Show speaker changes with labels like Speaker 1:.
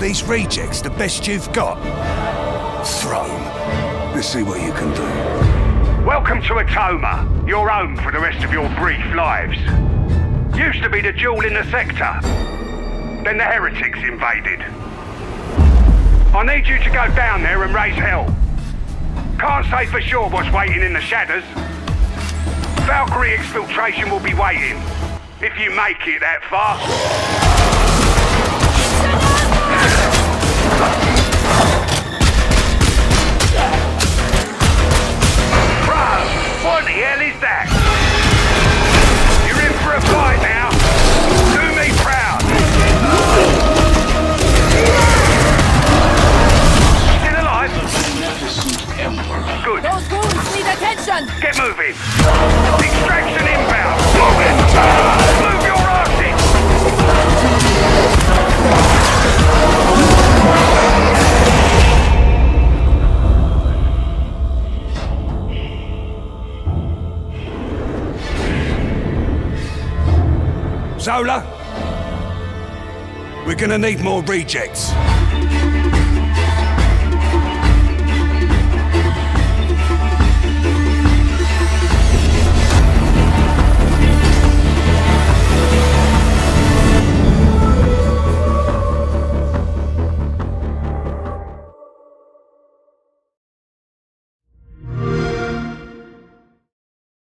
Speaker 1: These rejects the best you've got? Throne. Let's see what you can do.
Speaker 2: Welcome to Atoma, your home for the rest of your brief lives. Used to be the jewel in the sector. Then the heretics invaded. I need you to go down there and raise hell. Can't say for sure what's waiting in the shadows. Valkyrie exfiltration will be waiting. If you make it that far.
Speaker 3: Need!
Speaker 2: Get moving. Extraction inbound. Move it. Move your asses.
Speaker 1: Zola? We're gonna need more rejects.